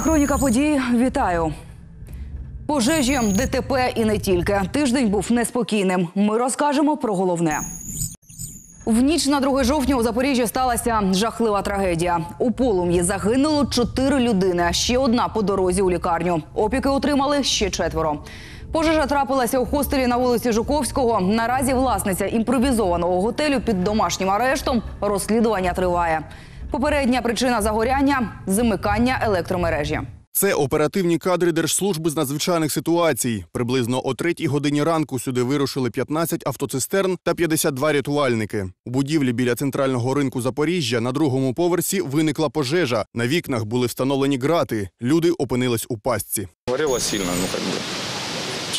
хроніка подій. Вітаю. Пожежі, ДТП і не тільки. Тиждень був неспокійним. Ми розкажемо про головне. В ніч на 2 жовтня у Запоріжжі сталася жахлива трагедія. У полум'ї загинуло чотири людини. Ще одна по дорозі у лікарню. Опіки отримали ще четверо. Пожежа трапилася у хостелі на вулиці Жуковського. Наразі власниця імпровізованого готелю під домашнім арештом. Розслідування триває. Попередня причина загоряння замикання електромережі. Це оперативні кадри Держслужби з надзвичайних ситуацій. Приблизно о третій годині ранку сюди вирушили 15 автоцистерн та 52 рятувальники. У будівлі біля центрального ринку Запоріжжя на другому поверсі виникла пожежа. На вікнах були встановлені грати. Люди опинились у пастці. Горело сильно, ну как бы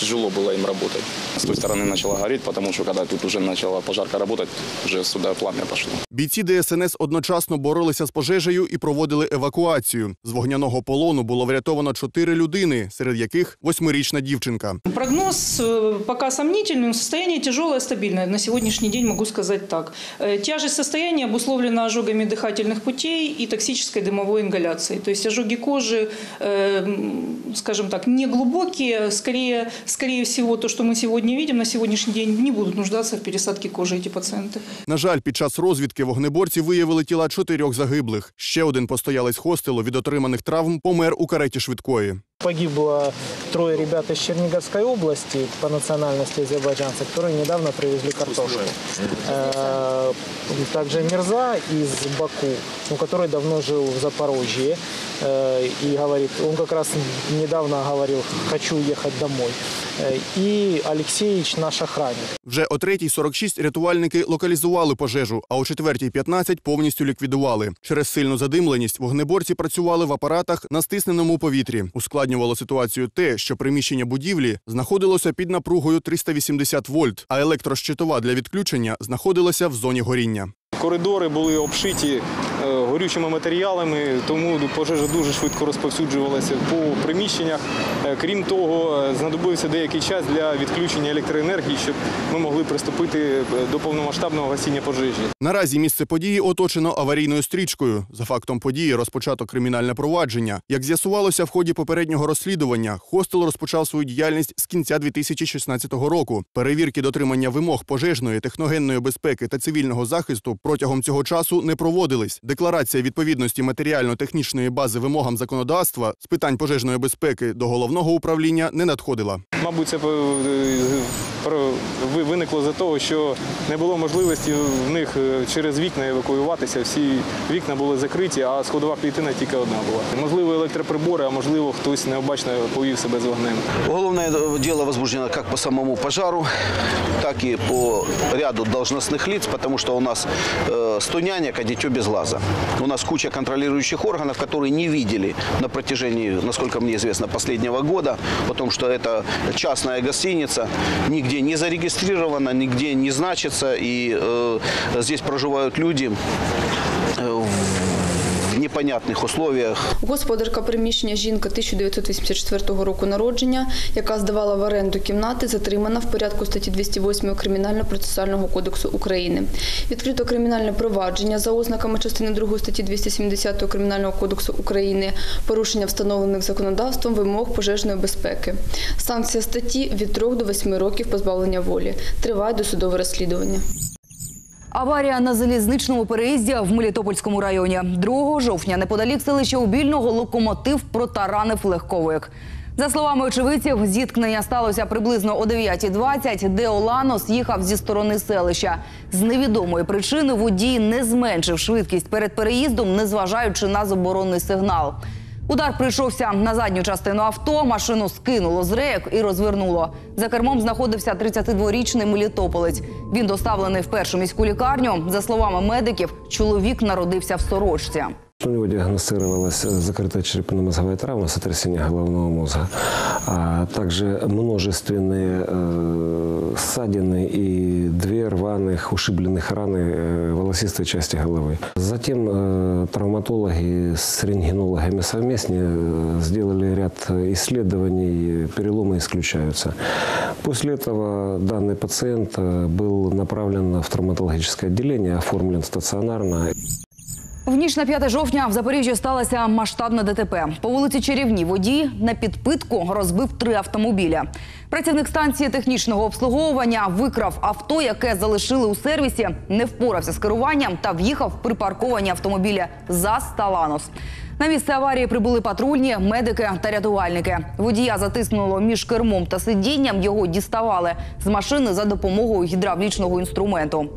тяжело было им работать. С той стороны начало гореть, потому что когда тут уже начала пожарка работать, уже сюда пламя пошло. Бійці ДСНС одночасно боролися з пожежею і проводили евакуацію. З вогняного полону було врятовано чотири людини, серед яких восьмирічна дівчинка. Прогноз э, пока сомнительный, состояние тяжелое, стабильное. На сегодняшний день могу сказать так. Э, Тяжесть состояния обусловлена ожогами дыхательных путей и токсической дымовой ингаляцией. То есть ожоги кожи, э, м, скажем так, не глубокие, скорее, скорее всего, то, что мы сегодня видим, на сегодняшний день не будут нуждаться в пересадке кожи эти пациенты. На жаль, під час розвідки вогнеборці виявили тіла чотирьох загиблих. Ще один постоялець хостелу від отриманих травм помер у кареті швидкої. Погибло трое ребят из Черниговской области по национальности азербайджанцы, которые недавно привезли картошку. Э, Также Мирза из Баку, ну, который давно жил в Запорожье э, и говорит, он как раз недавно говорил, хочу ехать домой. Э, И Алексеевич наш охранник. Вже о 3.46 рятувальники локалізували пожежу, а о 4.15 повністю ліквідували. Через сильну задимленість вогнеборці працювали в апаратах на стисненому повітрі. Ускладнювало ситуацію те, що приміщення будівлі знаходилося під напругою 380 вольт, а електрощитова для відключення знаходилася в зоні горіння. Коридори були обшиті горючими матеріалами, тому пожежа дуже швидко розповсюджувалася по приміщеннях. Е, Крім того, е, знадобився деякий час для відключення електроенергії, щоб ми могли приступити е, до повномасштабного гасіння пожежі. Наразі місце події оточено аварійною стрічкою. За фактом події розпочато кримінальне провадження. Як з'ясувалося в ході попереднього розслідування, хостел розпочав свою діяльність з кінця 2016 року. Перевірки дотримання вимог пожежної, техногенної безпеки та цивільного захисту протягом цього часу не проводились. Декларація відповідності матеріально-технічної бази вимогам законодавства з питань пожежної безпеки до головного управління не надходила. Мабуть, це е, ви- виникло за того, що не було можливості в них е, через вікна евакуюватися. Всі вікна були закриті, а сходова клітина тільки одна була. Можливо, електроприбори, а можливо, хтось необачно повів себе з вогнем. Уголовное дело возбуждено как по самому пожару, так и по ряду должностных лиц, потому что у нас э, 100 нянек, а дитё без глаза. У нас куча контролирующих органов, которые не видели на протяжении, насколько мне известно, последнего года о том, что это частная гостиница, нигде не зарегистрировано, нигде не значится, и э, здесь проживают люди в непонятных условиях, Господарка приміщення жінка 1984 року народження, яка здавала в оренду кімнати, затримана в порядку статті 208 Кримінально-процесуального кодексу України. Відкрито кримінальне провадження за ознаками частини 2 статті 270 Кримінального кодексу України порушення встановлених законодавством вимог пожежної безпеки. Санкція статті від 3 до 8 років позбавлення волі. Триває досудове розслідування. Аварія на залізничному переїзді в Мелітопольському районі. 2 жовтня неподалік селища Убільного локомотив протаранив легковик. За словами очевидців, зіткнення сталося приблизно о 9.20, де Оланос їхав зі сторони селища. З невідомої причини водій не зменшив швидкість перед переїздом, незважаючи на заборонний сигнал. Удар прийшовся на задню частину авто, машину скинуло з рейок і розвернуло. За кермом знаходився 32-річний мелітополець. Він доставлений в першу міську лікарню. За словами медиків, чоловік народився в сорочці. У него диагностировалась закрытая черепно-мозговая травма, сотрясение головного мозга, а также множественные э, ссадины и две рваных, ушибленных раны э, волосистой части головы. Затем э, травматологи с рентгенологами совместно э, сделали ряд исследований, переломы исключаются. После этого данный пациент э, был направлен в травматологическое отделение, оформлен стационарно. В ніч на 5 жовтня в Запоріжжі сталося масштабне ДТП. По вулиці Чарівні водій на підпитку розбив три автомобіля. Працівник станції технічного обслуговування викрав авто, яке залишили у сервісі, не впорався з керуванням та в'їхав припарковані автомобілі ЗАЗ та Ланос. На місце аварії прибули патрульні, медики та рятувальники. Водія затиснуло між кермом та сидінням. Його діставали з машини за допомогою гідравлічного інструменту.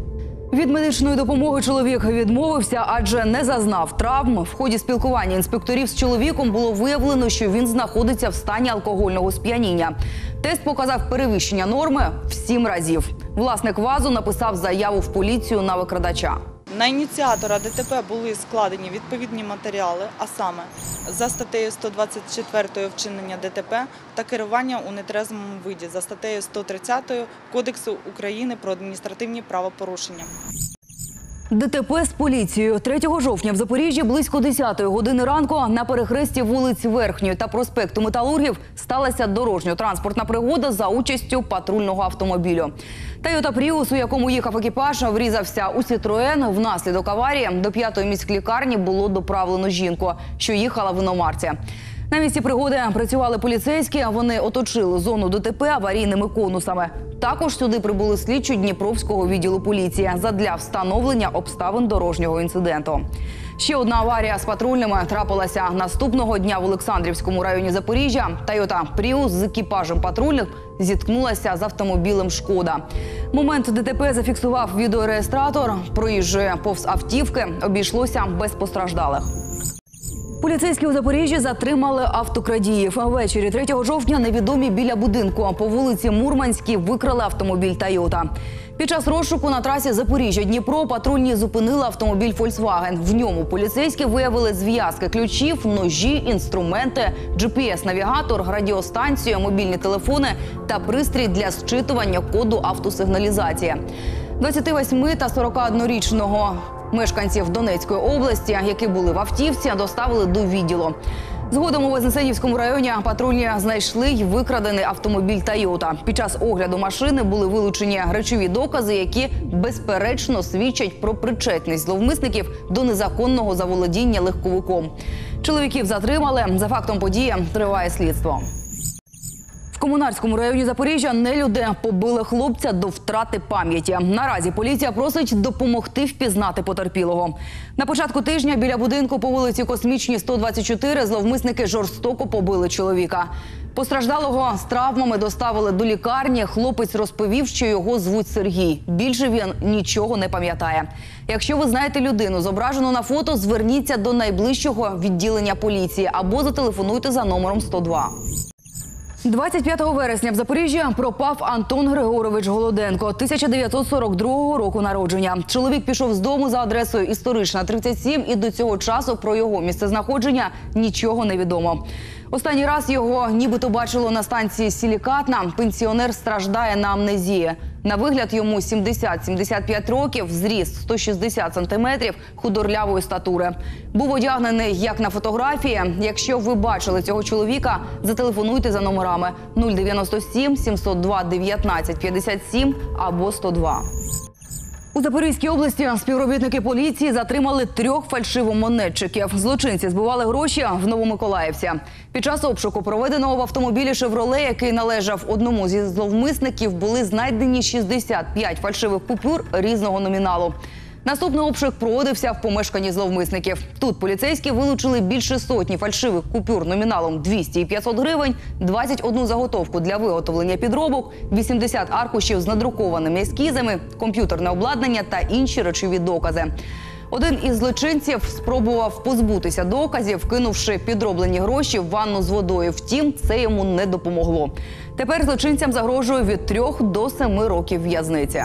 Від медичної допомоги чоловік відмовився, адже не зазнав травм. В ході спілкування інспекторів з чоловіком було виявлено, що він знаходиться в стані алкогольного сп'яніння. Тест показав перевищення норми в сім разів. Власник вазу написав заяву в поліцію на викрадача. На ініціатора ДТП були складені відповідні матеріали, а саме за статтею 124 вчинення ДТП та керування у нетрезвому виді за статтею 130 Кодексу України про адміністративні правопорушення. ДТП з поліцією 3 жовтня в Запоріжжі близько 10 години ранку на перехресті вулиць Верхньої та проспекту Металургів сталася дорожньо-транспортна пригода за участю патрульного автомобілю. Тойота Пріус, у якому їхав екіпаж, врізався у Сітроен. Внаслідок аварії до п'ятої міськлікарні було доправлено жінку, що їхала в іномарці. На місці пригоди працювали поліцейські. Вони оточили зону ДТП аварійними конусами. Також сюди прибули слідчі Дніпровського відділу поліції задля встановлення обставин дорожнього інциденту. Ще одна аварія з патрульними трапилася наступного дня в Олександрівському районі Запоріжжя. Тойота Пріус з екіпажем патрульних зіткнулася з автомобілем Шкода. Момент ДТП зафіксував відеореєстратор. Проїжджує повз автівки. Обійшлося без постраждалих. Поліцейські у Запоріжжі затримали автокрадіїв. Ввечері 3 жовтня невідомі біля будинку по вулиці Мурманській викрали автомобіль Тойота. Під час розшуку на трасі Запоріжжя Дніпро патрульні зупинили автомобіль Volkswagen. В ньому поліцейські виявили зв'язки ключів, ножі, інструменти, GPS-навігатор, радіостанцію, мобільні телефони та пристрій для зчитування коду автосигналізації. 28 та 41-річного мешканців Донецької області, які були в автівці, доставили до відділу. Згодом у Вознесенівському районі патрульні знайшли й викрадений автомобіль Тойота. Під час огляду машини були вилучені речові докази, які безперечно свідчать про причетність зловмисників до незаконного заволодіння легковиком. Чоловіків затримали. За фактом події триває слідство. Комунарському районі Запоріжжя нелюди побили хлопця до втрати пам'яті. Наразі поліція просить допомогти впізнати потерпілого. На початку тижня біля будинку по вулиці Космічній 124 зловмисники жорстоко побили чоловіка. Постраждалого з травмами доставили до лікарні. Хлопець розповів, що його звуть Сергій. Більше він нічого не пам'ятає. Якщо ви знаєте людину, зображену на фото, зверніться до найближчого відділення поліції або зателефонуйте за номером 102. 25 вересня в Запоріжжі пропав Антон Григорович Голоденко, 1942 року народження. Чоловік пішов з дому за адресою історична 37 і до цього часу про його місцезнаходження нічого не відомо. Останній раз його нібито бачило на станції Сілікатна. Пенсіонер страждає на амнезії. На вигляд йому 70-75 років, зріст 160 сантиметрів, худорлявої статури. Був одягнений як на фотографії. Якщо ви бачили цього чоловіка, зателефонуйте за номерами 097 702 19 57 або 102. У Запорізькій області співробітники поліції затримали трьох фальшивомонетчиків. Злочинці збивали гроші в Новомиколаївці. Під час обшуку, проведеного в автомобілі «Шевроле», який належав одному зі зловмисників, були знайдені 65 фальшивих купюр різного номіналу. Наступний обшук проводився в помешканні зловмисників. Тут поліцейські вилучили більше сотні фальшивих купюр номіналом 200 і 500 гривень, 21 заготовку для виготовлення підробок, 80 аркушів з надрукованими ескізами, комп'ютерне обладнання та інші речові докази. Один із злочинців спробував позбутися доказів, кинувши підроблені гроші в ванну з водою. Втім, це йому не допомогло. Тепер злочинцям загрожує від 3 до 7 років в'язниці.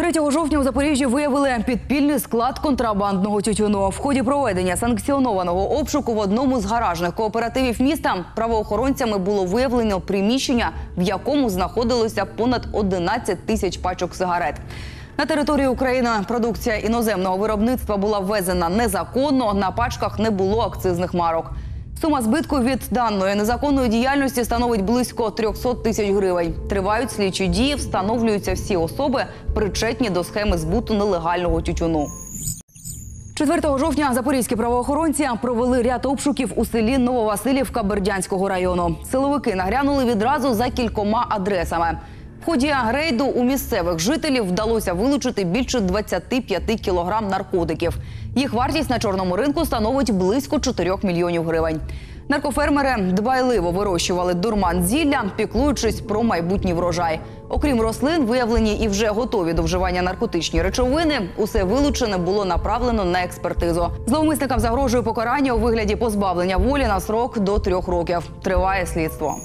3 жовтня у Запоріжжі виявили підпільний склад контрабандного тютюну. В ході проведення санкціонованого обшуку в одному з гаражних кооперативів міста правоохоронцями було виявлено приміщення, в якому знаходилося понад 11 тисяч пачок сигарет. На територію України продукція іноземного виробництва була ввезена незаконно. На пачках не було акцизних марок. Сума збитку від даної незаконної діяльності становить близько 300 тисяч гривень. Тривають слідчі дії, встановлюються всі особи, причетні до схеми збуту нелегального тютюну. 4 жовтня запорізькі правоохоронці провели ряд обшуків у селі Нововасилівка Бердянського району. Силовики нагрянули відразу за кількома адресами. В ході рейду у місцевих жителів вдалося вилучити більше 25 кілограм наркотиків. Їх вартість на чорному ринку становить близько 4 мільйонів гривень. Наркофермери дбайливо вирощували дурман зілля, піклуючись про майбутній врожай. Окрім рослин, виявлені і вже готові до вживання наркотичні речовини. Усе вилучене було направлено на експертизу. Зловмисникам загрожує покарання у вигляді позбавлення волі на срок до трьох років. Триває слідство.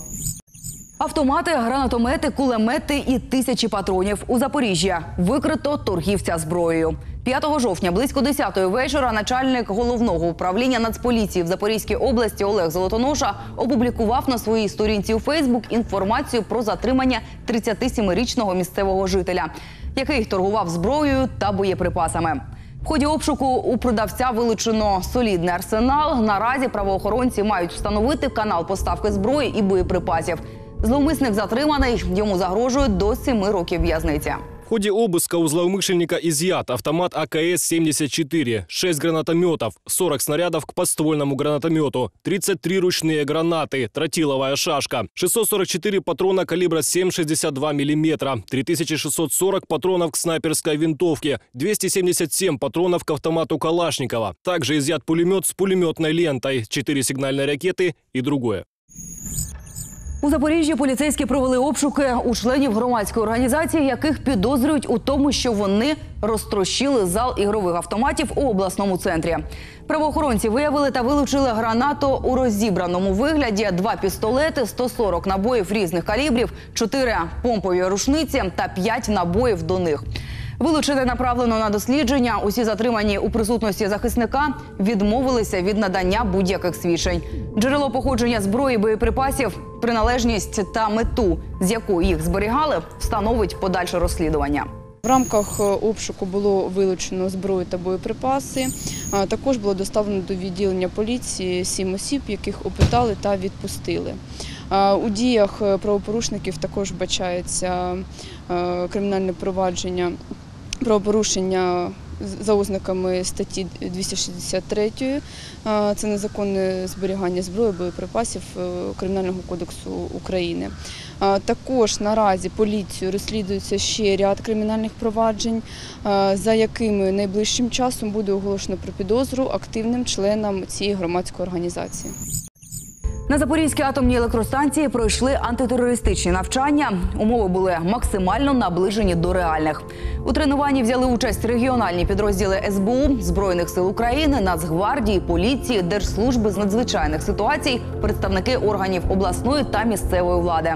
Автомати, гранатомети, кулемети і тисячі патронів у Запоріжжя викрито торгівця зброєю. 5 жовтня близько 10-ї вечора начальник головного управління Нацполіції в Запорізькій області Олег Золотоноша опублікував на своїй сторінці у Фейсбук інформацію про затримання 37-річного місцевого жителя, який торгував зброєю та боєприпасами. В ході обшуку у продавця вилучено солідний арсенал. Наразі правоохоронці мають встановити канал поставки зброї і боєприпасів. Зловмисник затриманий. Йому загрожують до 7 років в'язниці. В ходе обыска у злоумышленника изъят автомат АКС-74, 6 гранатометов, 40 снарядов к подствольному гранатомету, 33 ручные гранаты, тротиловая шашка, 644 патрона калибра 7,62 мм, 3640 патронов к снайперской винтовке, 277 патронов к автомату Калашникова. Также изъят пулемет с пулеметной лентой, 4 сигнальные ракеты и другое. У Запоріжжі поліцейські провели обшуки у членів громадської організації, яких підозрюють у тому, що вони розтрощили зал ігрових автоматів у обласному центрі. Правоохоронці виявили та вилучили гранату у розібраному вигляді, два пістолети, 140 набоїв різних калібрів, чотири помпові рушниці та п'ять набоїв до них. Вилучити направлено на дослідження. Усі затримані у присутності захисника відмовилися від надання будь-яких свідчень. Джерело походження зброї, боєприпасів, приналежність та мету, з якою їх зберігали, встановить подальше розслідування. В рамках е, обшуку було вилучено зброю та боєприпаси. Також було доставлено до відділення поліції сім осіб, яких опитали та відпустили. У діях е, правопорушників також вбачається е, кримінальне провадження правопорушення з- за ознаками статті 263, е, це незаконне зберігання зброї, боєприпасів е, Кримінального кодексу України. Також наразі поліцією розслідується ще ряд кримінальних проваджень, за якими найближчим часом буде оголошено про підозру активним членам цієї громадської організації. На Запорізькій атомній електростанції пройшли антитерористичні навчання. Умови були максимально наближені до реальних. У тренуванні взяли участь регіональні підрозділи СБУ, Збройних сил України, Нацгвардії, поліції, Держслужби з надзвичайних ситуацій, представники органів обласної та місцевої влади.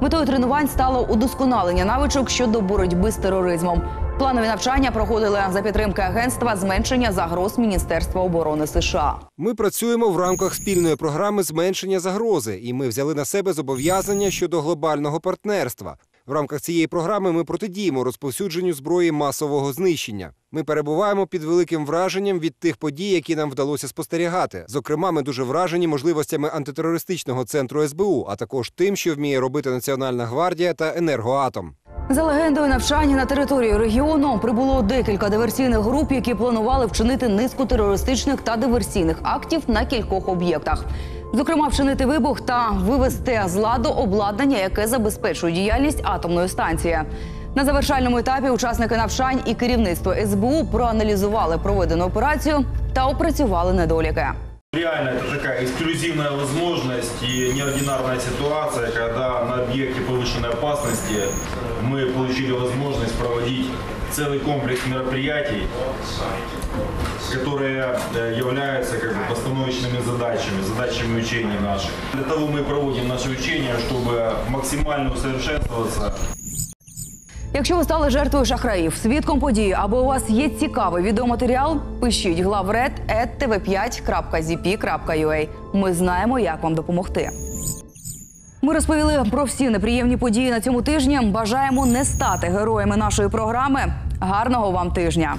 Метою тренувань стало удосконалення навичок щодо боротьби з тероризмом. Планові навчання проходили за підтримки агентства зменшення загроз Міністерства оборони США. Ми працюємо в рамках спільної програми зменшення загрози, і ми взяли на себе зобов'язання щодо глобального партнерства. В рамках цієї програми ми протидіємо розповсюдженню зброї масового знищення. Ми перебуваємо під великим враженням від тих подій, які нам вдалося спостерігати. Зокрема, ми дуже вражені можливостями антитерористичного центру СБУ, а також тим, що вміє робити Національна гвардія та енергоатом. За легендою навчання на територію регіону прибуло декілька диверсійних груп, які планували вчинити низку терористичних та диверсійних актів на кількох об'єктах Зокрема, вчинити вибух та вивести з ладу обладнання, яке забезпечує діяльність атомної станції. На завершальному етапі учасники навчань і керівництво СБУ проаналізували проведену операцію та опрацювали недоліки. Реально это такая эксклюзивная возможность и неординарная ситуация, когда на объекте повышенной опасности мы получили возможность проводить целый комплекс мероприятий, которые э, являются как бы постановочными задачами, задачами учений наших. Для того мы и проводим наши учения, чтобы максимально усовершенствоваться Якщо ви стали жертвою шахраїв, свідком події або у вас є цікавий відеоматеріал, пишіть главред.tv5.zp.ua. Ми знаємо, як вам допомогти. Ми розповіли про всі неприємні події на цьому тижні. Бажаємо не стати героями нашої програми. Гарного вам тижня!